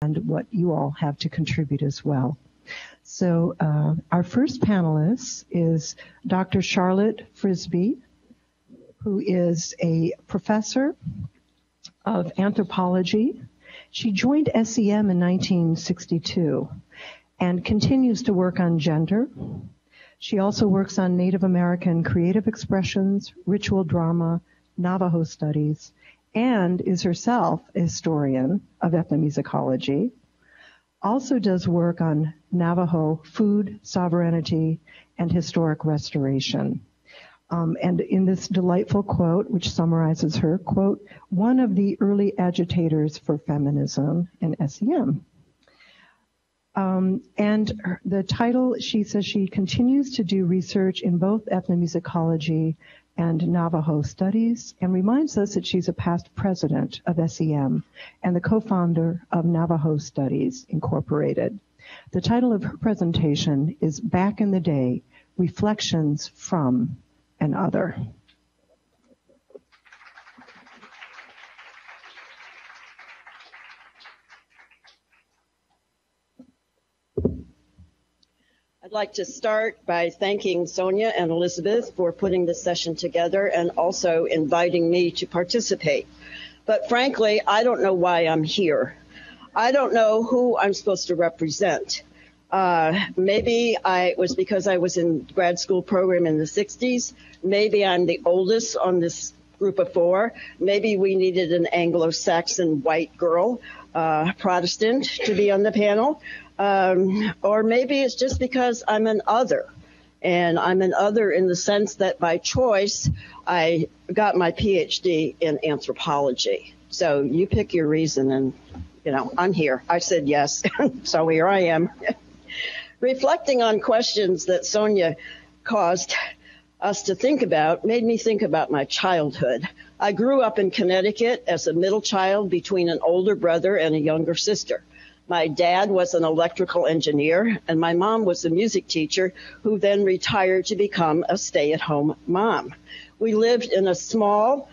and what you all have to contribute as well. So uh, our first panelist is Dr. Charlotte Frisbie, who is a professor of anthropology. She joined SEM in 1962 and continues to work on gender. She also works on Native American creative expressions, ritual drama, Navajo studies, and is herself a historian of ethnomusicology. Also does work on Navajo food sovereignty and historic restoration. Um, and in this delightful quote, which summarizes her quote, one of the early agitators for feminism in SEM. Um, and the title, she says she continues to do research in both ethnomusicology and Navajo studies and reminds us that she's a past president of SEM and the co-founder of Navajo Studies Incorporated. The title of her presentation is Back in the Day, Reflections from and other. I'd like to start by thanking Sonia and Elizabeth for putting this session together and also inviting me to participate. But frankly, I don't know why I'm here. I don't know who I'm supposed to represent. Uh, maybe I was because I was in grad school program in the 60s. Maybe I'm the oldest on this group of four. Maybe we needed an Anglo-Saxon white girl, uh, Protestant, to be on the panel. Um, or maybe it's just because I'm an other. And I'm an other in the sense that by choice, I got my PhD in anthropology. So you pick your reason and, you know, I'm here. I said yes. so here I am. Reflecting on questions that Sonia caused us to think about made me think about my childhood. I grew up in Connecticut as a middle child between an older brother and a younger sister. My dad was an electrical engineer and my mom was a music teacher who then retired to become a stay-at-home mom. We lived in a small,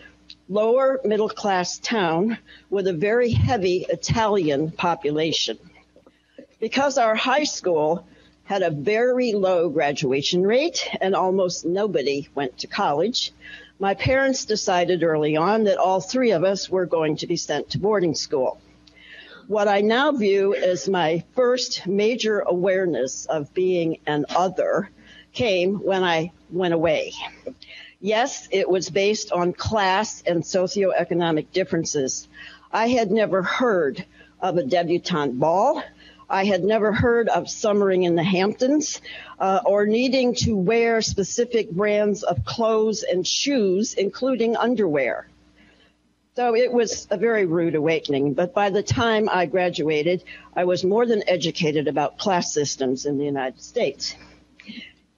lower middle class town with a very heavy Italian population. Because our high school had a very low graduation rate and almost nobody went to college. My parents decided early on that all three of us were going to be sent to boarding school. What I now view as my first major awareness of being an other came when I went away. Yes, it was based on class and socioeconomic differences. I had never heard of a debutante ball. I had never heard of summering in the Hamptons uh, or needing to wear specific brands of clothes and shoes, including underwear. So it was a very rude awakening. But by the time I graduated, I was more than educated about class systems in the United States.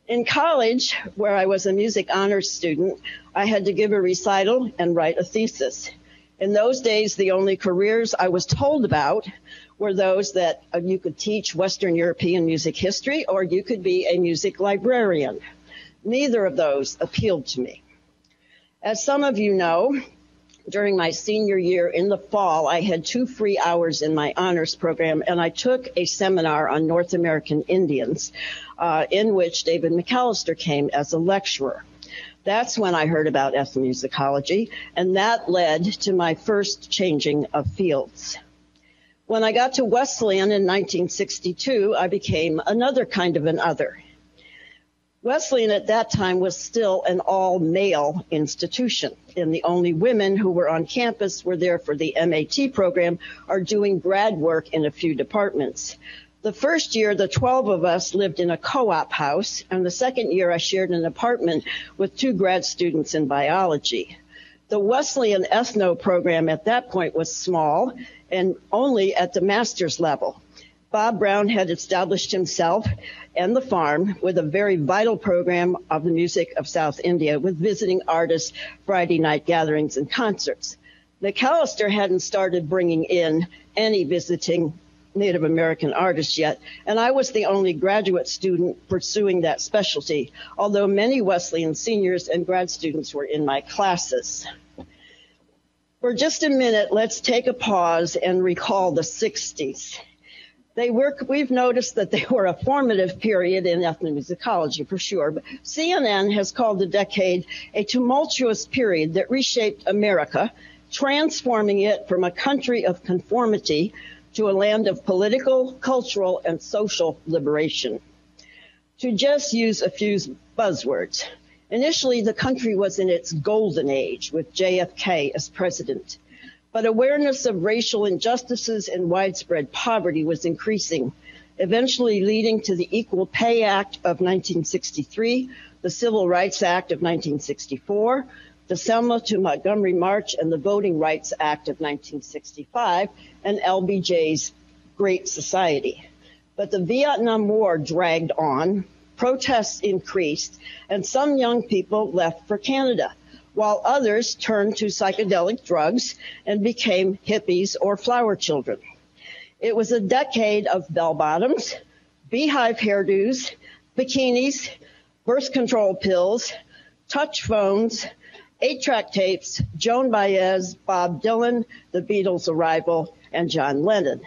In college, where I was a music honors student, I had to give a recital and write a thesis. In those days, the only careers I was told about were those that uh, you could teach Western European music history or you could be a music librarian. Neither of those appealed to me. As some of you know, during my senior year in the fall, I had two free hours in my honors program, and I took a seminar on North American Indians, uh, in which David McAllister came as a lecturer. That's when I heard about ethnomusicology, and that led to my first changing of fields. When I got to Wesleyan in 1962, I became another kind of an other. Wesleyan at that time was still an all male institution, and the only women who were on campus were there for the MAT program or doing grad work in a few departments. The first year, the 12 of us lived in a co-op house, and the second year I shared an apartment with two grad students in biology. The Wesleyan Ethno program at that point was small and only at the master's level. Bob Brown had established himself and the farm with a very vital program of the music of South India with visiting artists, Friday night gatherings and concerts. McAllister hadn't started bringing in any visiting Native American artists yet, and I was the only graduate student pursuing that specialty, although many Wesleyan seniors and grad students were in my classes. For just a minute, let's take a pause and recall the 60s. They were, we've noticed that they were a formative period in ethnomusicology for sure, but CNN has called the decade a tumultuous period that reshaped America, transforming it from a country of conformity to a land of political, cultural, and social liberation. To just use a few buzzwords, Initially, the country was in its golden age with JFK as president, but awareness of racial injustices and widespread poverty was increasing, eventually leading to the Equal Pay Act of 1963, the Civil Rights Act of 1964, the Selma to Montgomery March and the Voting Rights Act of 1965, and LBJ's Great Society. But the Vietnam War dragged on, protests increased, and some young people left for Canada, while others turned to psychedelic drugs and became hippies or flower children. It was a decade of bell bottoms, beehive hairdos, bikinis, birth control pills, touch phones, eight track tapes, Joan Baez, Bob Dylan, the Beatles' arrival, and John Lennon.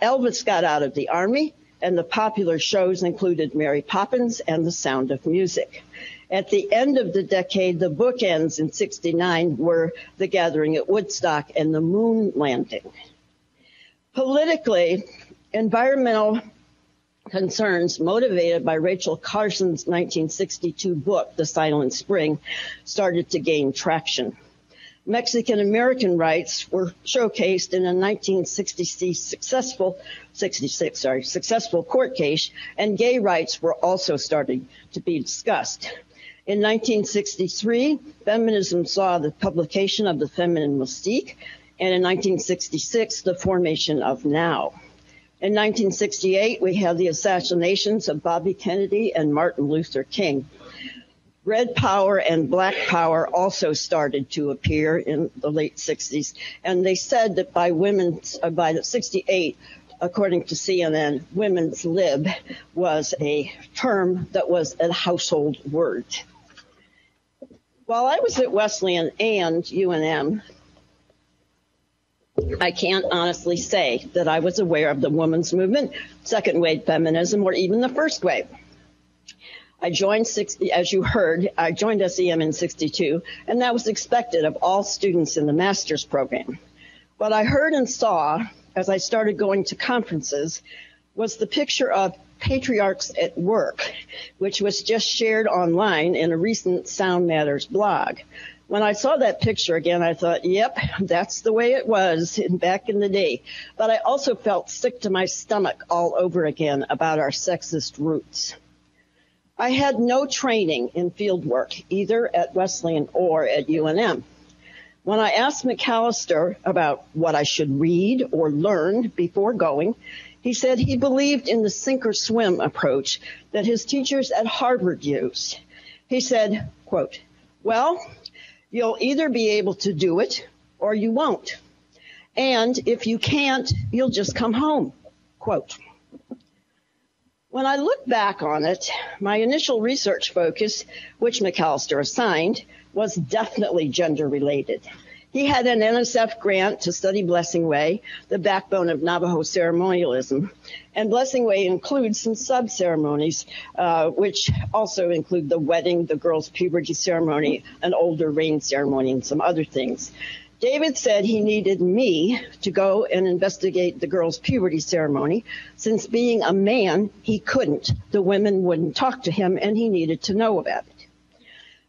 Elvis got out of the army and the popular shows included Mary Poppins and The Sound of Music. At the end of the decade, the bookends in 69 were The Gathering at Woodstock and The Moon Landing. Politically, environmental concerns motivated by Rachel Carson's 1962 book, The Silent Spring, started to gain traction. Mexican American rights were showcased in a 1966 successful 66, sorry, successful court case, and gay rights were also starting to be discussed. In 1963, feminism saw the publication of the Feminine Mystique, and in 1966, the formation of NOW. In 1968, we had the assassinations of Bobby Kennedy and Martin Luther King. Red power and black power also started to appear in the late 60s, and they said that by women's uh, by the 68, according to CNN, women's lib was a term that was a household word. While I was at Wesleyan and UNM, I can't honestly say that I was aware of the women's movement, second wave feminism, or even the first wave. I joined, as you heard, I joined SEM in 62, and that was expected of all students in the master's program. What I heard and saw as I started going to conferences was the picture of patriarchs at work, which was just shared online in a recent Sound Matters blog. When I saw that picture again, I thought, yep, that's the way it was back in the day. But I also felt sick to my stomach all over again about our sexist roots. I had no training in field work, either at Wesleyan or at UNM. When I asked McAllister about what I should read or learn before going, he said he believed in the sink or swim approach that his teachers at Harvard used. He said, quote, well, you'll either be able to do it or you won't. And if you can't, you'll just come home, quote. When I look back on it, my initial research focus, which McAllister assigned, was definitely gender related. He had an NSF grant to study Blessing Way, the backbone of Navajo ceremonialism. And Blessing Way includes some sub ceremonies, uh, which also include the wedding, the girls' puberty ceremony, an older rain ceremony, and some other things. David said he needed me to go and investigate the girl's puberty ceremony. Since being a man, he couldn't. The women wouldn't talk to him and he needed to know about it.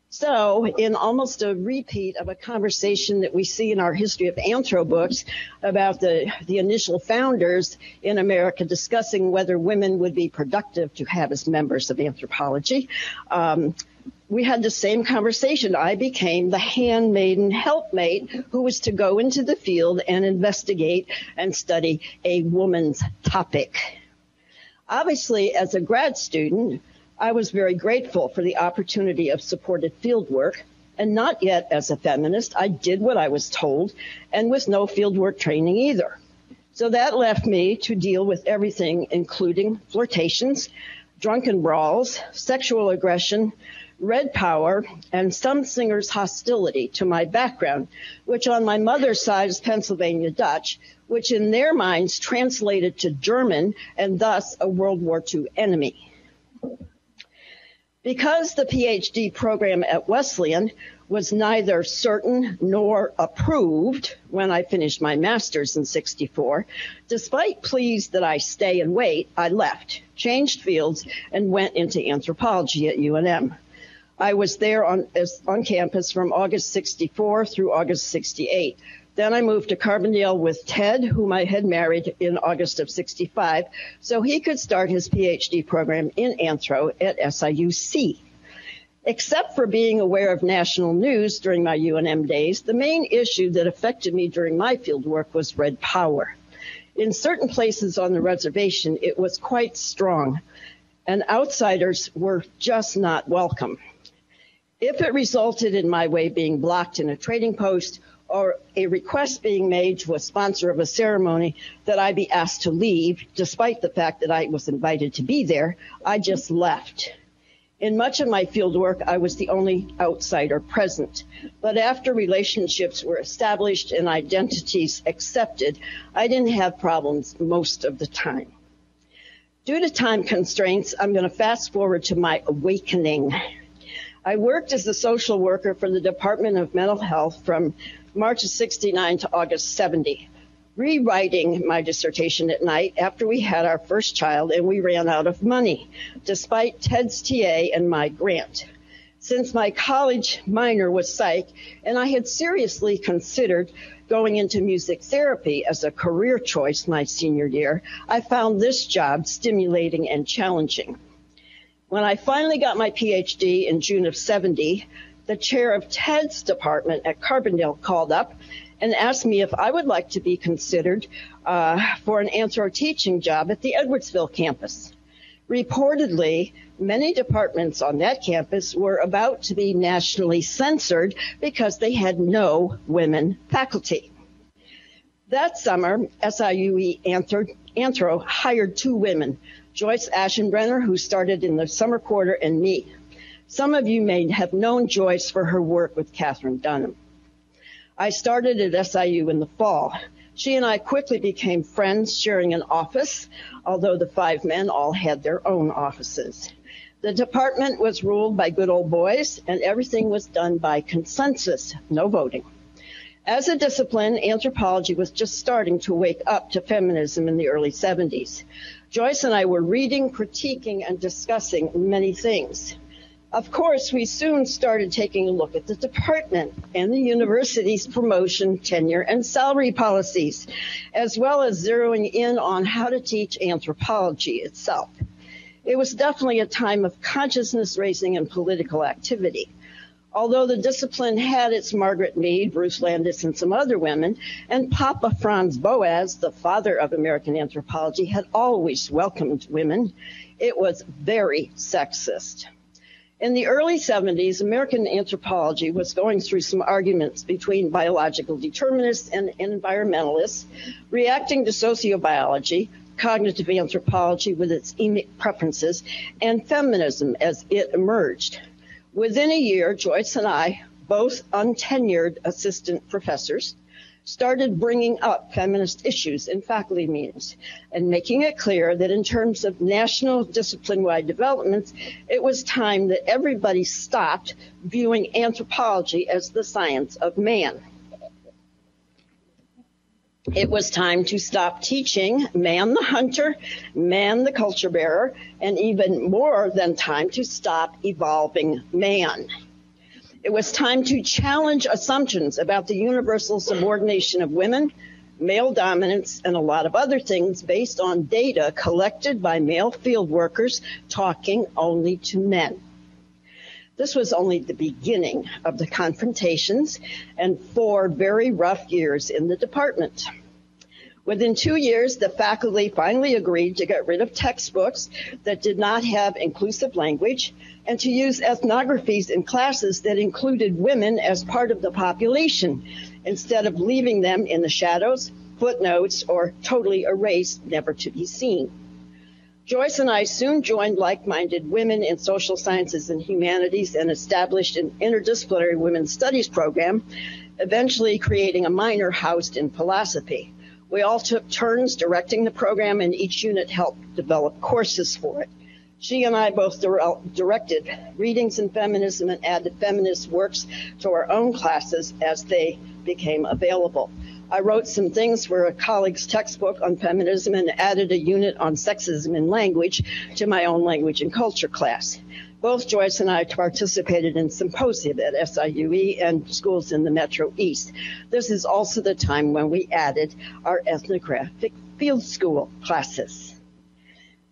So, in almost a repeat of a conversation that we see in our history of anthro books about the, the initial founders in America discussing whether women would be productive to have as members of anthropology, um, we had the same conversation. I became the handmaiden helpmate who was to go into the field and investigate and study a woman's topic. Obviously, as a grad student, I was very grateful for the opportunity of supported field work. And not yet as a feminist, I did what I was told and with no fieldwork training either. So that left me to deal with everything, including flirtations, drunken brawls, sexual aggression, Red Power, and some singers' hostility to my background, which on my mother's side is Pennsylvania Dutch, which in their minds translated to German and thus a World War II enemy. Because the PhD program at Wesleyan was neither certain nor approved when I finished my master's in 64, despite pleas that I stay and wait, I left, changed fields, and went into anthropology at UNM. I was there on, as, on campus from August 64 through August 68. Then I moved to Carbondale with Ted, whom I had married in August of 65, so he could start his PhD program in anthro at SIUC. Except for being aware of national news during my UNM days, the main issue that affected me during my fieldwork was red power. In certain places on the reservation, it was quite strong, and outsiders were just not welcome. If it resulted in my way being blocked in a trading post or a request being made to a sponsor of a ceremony that I be asked to leave, despite the fact that I was invited to be there, I just left. In much of my field work, I was the only outsider present. But after relationships were established and identities accepted, I didn't have problems most of the time. Due to time constraints, I'm going to fast forward to my awakening. I worked as a social worker for the Department of Mental Health from March of 69 to August 70, rewriting my dissertation at night after we had our first child and we ran out of money, despite Ted's TA and my grant. Since my college minor was psych and I had seriously considered going into music therapy as a career choice my senior year, I found this job stimulating and challenging. When I finally got my PhD in June of 70, the chair of TED's department at Carbondale called up and asked me if I would like to be considered uh, for an anthro teaching job at the Edwardsville campus. Reportedly, many departments on that campus were about to be nationally censored because they had no women faculty. That summer, SIUE Anthro, Anthro hired two women, Joyce Aschenbrenner, who started in the summer quarter, and me. Some of you may have known Joyce for her work with Katherine Dunham. I started at SIU in the fall. She and I quickly became friends, sharing an office, although the five men all had their own offices. The department was ruled by good old boys, and everything was done by consensus, no voting. As a discipline, anthropology was just starting to wake up to feminism in the early 70s. Joyce and I were reading, critiquing, and discussing many things. Of course, we soon started taking a look at the department and the university's promotion, tenure, and salary policies, as well as zeroing in on how to teach anthropology itself. It was definitely a time of consciousness raising and political activity. Although the discipline had its Margaret Mead, Ruth Landes, and some other women, and Papa Franz Boas, the father of American anthropology, had always welcomed women, it was very sexist. In the early 70s, American anthropology was going through some arguments between biological determinists and environmentalists, reacting to sociobiology, cognitive anthropology with its emic preferences, and feminism as it emerged. Within a year, Joyce and I, both untenured assistant professors, started bringing up feminist issues in faculty meetings and making it clear that in terms of national discipline-wide developments, it was time that everybody stopped viewing anthropology as the science of man. It was time to stop teaching man the hunter, man the culture bearer, and even more than time to stop evolving man. It was time to challenge assumptions about the universal subordination of women, male dominance, and a lot of other things based on data collected by male field workers talking only to men. This was only the beginning of the confrontations and four very rough years in the department. Within two years, the faculty finally agreed to get rid of textbooks that did not have inclusive language and to use ethnographies in classes that included women as part of the population instead of leaving them in the shadows, footnotes, or totally erased, never to be seen. Joyce and I soon joined like-minded women in social sciences and humanities and established an interdisciplinary women's studies program, eventually creating a minor housed in philosophy. We all took turns directing the program and each unit helped develop courses for it. She and I both directed readings in feminism and added feminist works to our own classes as they became available. I wrote some things for a colleague's textbook on feminism and added a unit on sexism in language to my own language and culture class. Both Joyce and I participated in symposium at SIUE and schools in the Metro East. This is also the time when we added our ethnographic field school classes.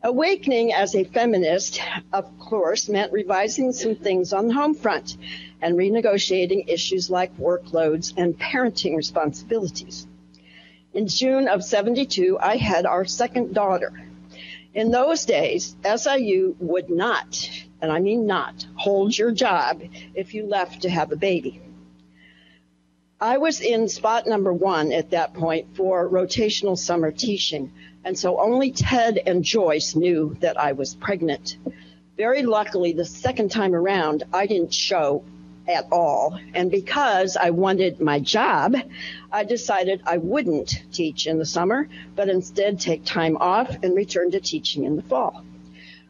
Awakening as a feminist, of course, meant revising some things on the home front and renegotiating issues like workloads and parenting responsibilities. In June of 72, I had our second daughter. In those days, SIU would not, and I mean not, hold your job if you left to have a baby. I was in spot number one at that point for rotational summer teaching, and so only Ted and Joyce knew that I was pregnant. Very luckily, the second time around, I didn't show at all. And because I wanted my job, I decided I wouldn't teach in the summer, but instead take time off and return to teaching in the fall.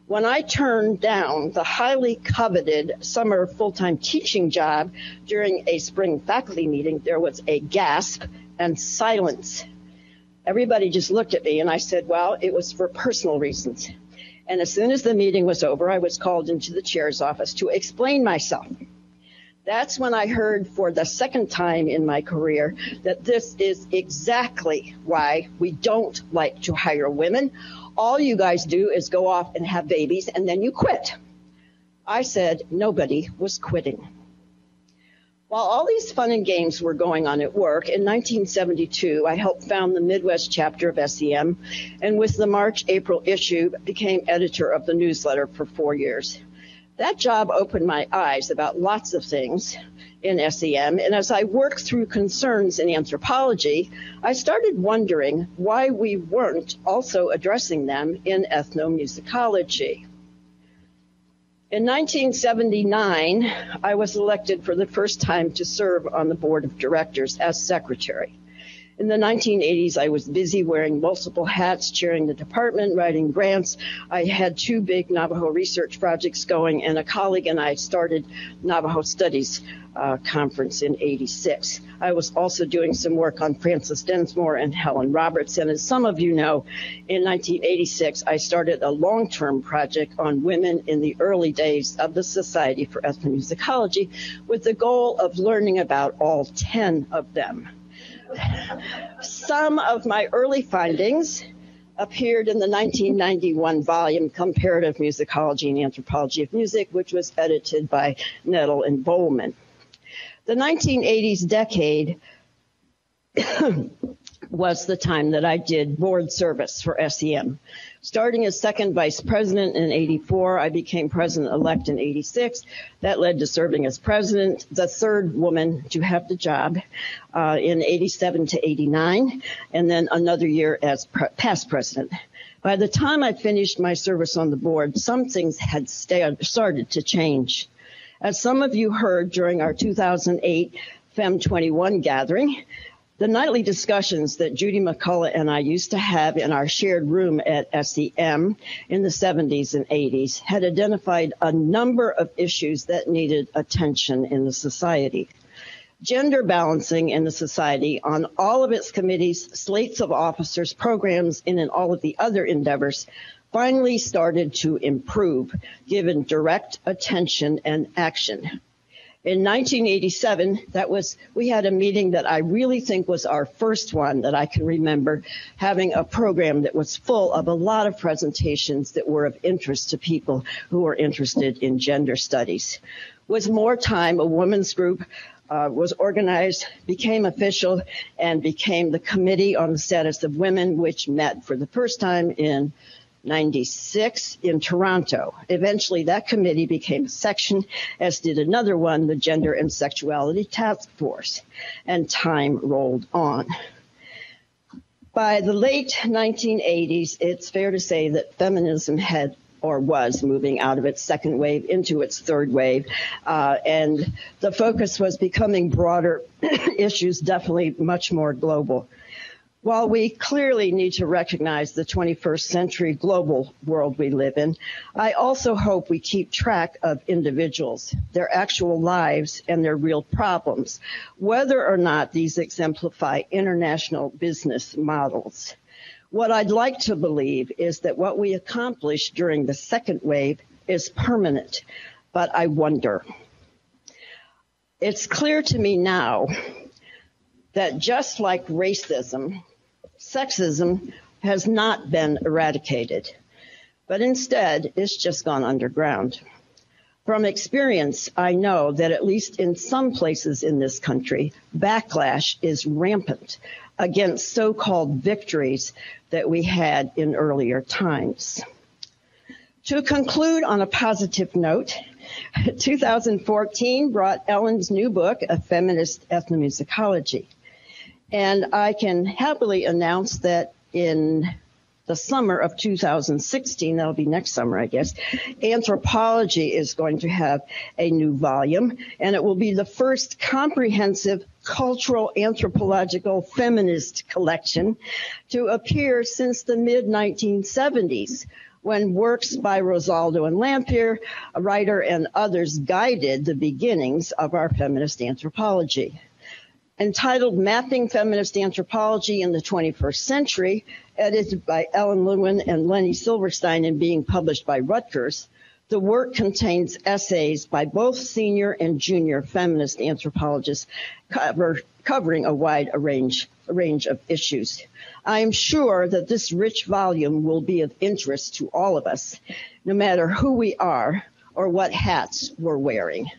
When I turned down the highly coveted summer full-time teaching job during a spring faculty meeting, there was a gasp and silence. Everybody just looked at me and I said, well, it was for personal reasons. And as soon as the meeting was over, I was called into the chair's office to explain myself. That's when I heard for the second time in my career that this is exactly why we don't like to hire women. All you guys do is go off and have babies and then you quit. I said nobody was quitting. While all these fun and games were going on at work, in 1972, I helped found the Midwest chapter of SEM, and with the March April issue, became editor of the newsletter for four years. That job opened my eyes about lots of things in SEM, and as I worked through concerns in anthropology, I started wondering why we weren't also addressing them in ethnomusicology. In 1979, I was elected for the first time to serve on the board of directors as secretary. In the 1980s, I was busy wearing multiple hats, chairing the department, writing grants. I had two big Navajo research projects going, and a colleague and I started Navajo Studies uh, Conference in 86. I was also doing some work on Frances Densmore and Helen Roberts. And as some of you know, in 1986, I started a long-term project on women in the early days of the Society for Ethnomusicology with the goal of learning about all 10 of them. Some of my early findings appeared in the 1991 volume Comparative Musicology and Anthropology of Music, which was edited by Nettl and Bohlman. The 1980s decade was the time that I did board service for SEM. Starting as second vice president in 84, I became president elect in 86. That led to serving as president, the third woman to have the job uh, in 87 to 89, and then another year as pre- past president. By the time I finished my service on the board, some things had started to change. As some of you heard during our 2008 FEM 21 gathering, the nightly discussions that Judy McCulloh and I used to have in our shared room at SEM in the 70s and 80s had identified a number of issues that needed attention in the society. Gender balancing in the society on all of its committees, slates of officers, programs, and in all of the other endeavors finally started to improve given direct attention and action. In 1987, that was, we had a meeting that I really think was our first one that I can remember having a program that was full of a lot of presentations that were of interest to people who were interested in gender studies. With more time, a women's group uh, was organized, became official, and became the Committee on the Status of Women, which met for the first time in 96 in Toronto. Eventually that committee became a section, as did another one, the Gender and Sexuality Task Force. And time rolled on. By the late 1980s, it's fair to say that feminism had or was moving out of its second wave into its third wave. Uh, and the focus was becoming broader issues, definitely much more global. While we clearly need to recognize the 21st century global world we live in, I also hope we keep track of individuals, their actual lives, and their real problems, whether or not these exemplify international business models. What I'd like to believe is that what we accomplished during the second wave is permanent, but I wonder. It's clear to me now that just like racism, sexism has not been eradicated, but instead it's just gone underground. From experience, I know that at least in some places in this country, backlash is rampant against so-called victories that we had in earlier times. To conclude on a positive note, 2014 brought Ellen's new book, A Feminist Ethnomusicology. And I can happily announce that in the summer of 2016, that'll be next summer, I guess, Anthropology is going to have a new volume, and it will be the first comprehensive cultural anthropological feminist collection to appear since the mid 1970s when works by Rosaldo and Lamphere, a writer and others guided the beginnings of our feminist anthropology entitled Mapping Feminist Anthropology in the 21st Century, edited by Ellen Lewin and Leni Silverstein and being published by Rutgers. The work contains essays by both senior and junior feminist anthropologists cover, covering a wide range, range of issues. I am sure that this rich volume will be of interest to all of us, no matter who we are or what hats we're wearing.